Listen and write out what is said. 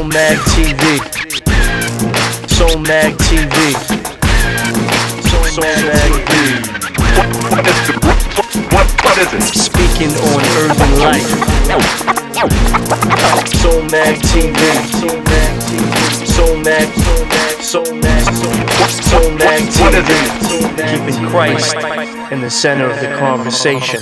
Soul Mag TV. Soul Mag TV. Soul Mag TV. What is it? What, what is it? Speaking on urban life. Soul Mag TV. Soul Mag TV. Soul Mag. Soul Mag. Soul Mag. Soul Mag TV. Keeping Christ in the center of the conversation.